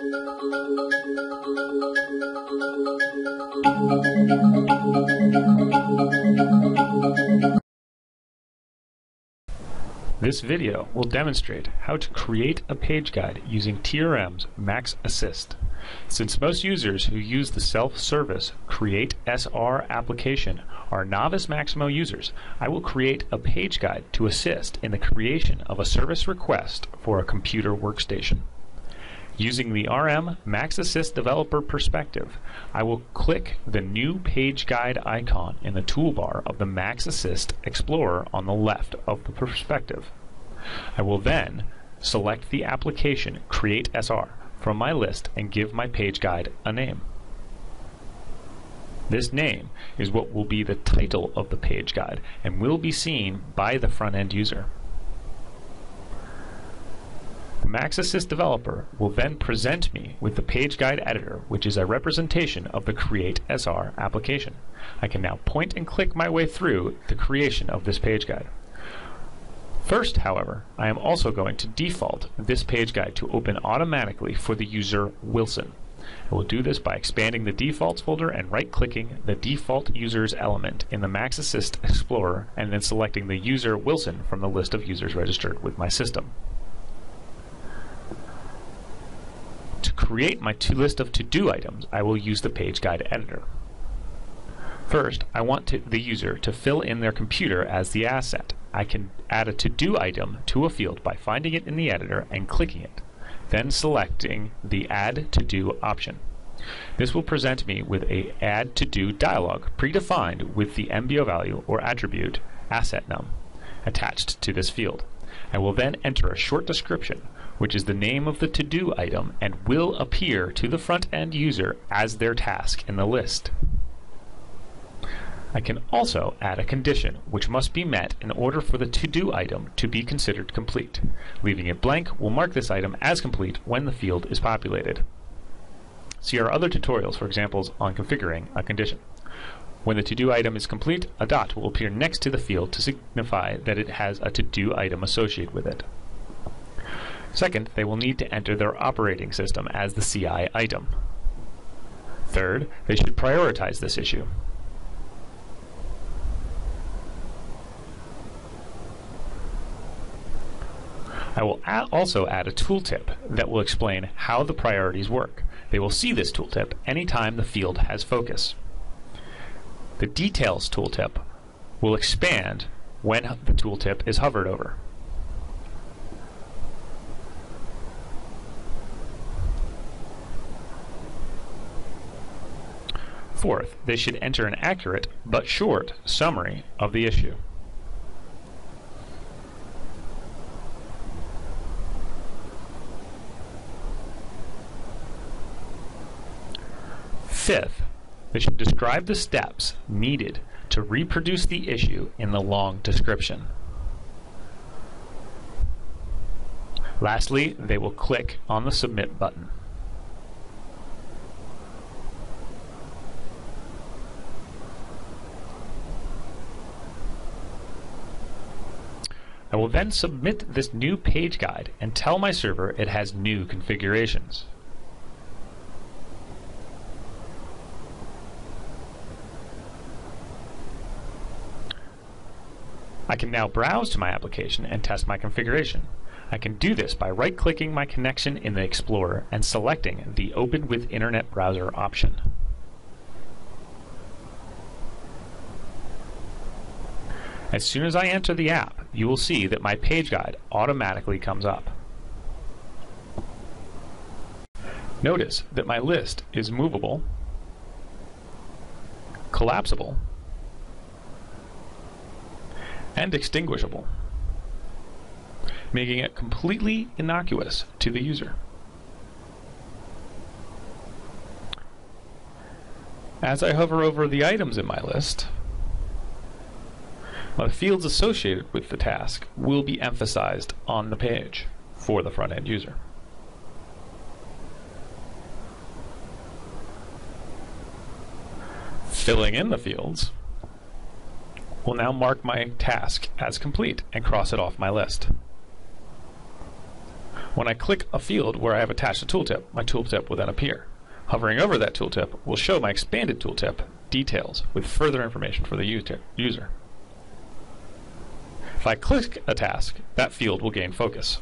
This video will demonstrate how to create a page guide using TRM's MaxAssist. Since most users who use the self-service Create SR application are novice Maximo users, I will create a page guide to assist in the creation of a service request for a computer workstation. Using the RM MaxAssist developer perspective, I will click the new page guide icon in the toolbar of the MaxAssist Explorer on the left of the perspective. I will then select the application Create SR from my list and give my page guide a name. This name is what will be the title of the page guide and will be seen by the front-end user. The MaxAssist developer will then present me with the page guide editor, which is a representation of the Create SR application. I can now point and click my way through the creation of this page guide. First, however, I am also going to default this page guide to open automatically for the user Wilson. I will do this by expanding the defaults folder and right-clicking the default users element in the MaxAssist Explorer and then selecting the user Wilson from the list of users registered with my system. To create my to list of to-do items, I will use the page guide editor. First, I want to, the user to fill in their computer as the asset. I can add a to-do item to a field by finding it in the editor and clicking it, then selecting the Add to Do option. This will present me with a Add to Do dialog predefined with the MBO value or attribute asset num attached to this field. I will then enter a short description which is the name of the to-do item and will appear to the front-end user as their task in the list. I can also add a condition which must be met in order for the to-do item to be considered complete. Leaving it blank will mark this item as complete when the field is populated. See our other tutorials for examples on configuring a condition. When the to-do item is complete, a dot will appear next to the field to signify that it has a to-do item associated with it. Second, they will need to enter their operating system as the CI item. Third, they should prioritize this issue. I will also add a tooltip that will explain how the priorities work. They will see this tooltip anytime the field has focus. The Details tooltip will expand when the tooltip is hovered over. Fourth, they should enter an accurate but short summary of the issue. Fifth, they should describe the steps needed to reproduce the issue in the long description. Lastly, they will click on the Submit button. I will then submit this new page guide and tell my server it has new configurations. I can now browse to my application and test my configuration. I can do this by right-clicking my connection in the Explorer and selecting the Open with Internet Browser option. As soon as I enter the app, you will see that my page guide automatically comes up. Notice that my list is movable, collapsible, and extinguishable, making it completely innocuous to the user. As I hover over the items in my list, the fields associated with the task will be emphasized on the page for the front-end user. Filling in the fields will now mark my task as complete and cross it off my list. When I click a field where I have attached a tooltip, my tooltip will then appear. Hovering over that tooltip will show my expanded tooltip details with further information for the user. If I click a task, that field will gain focus.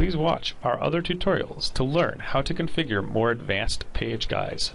Please watch our other tutorials to learn how to configure more advanced page guides.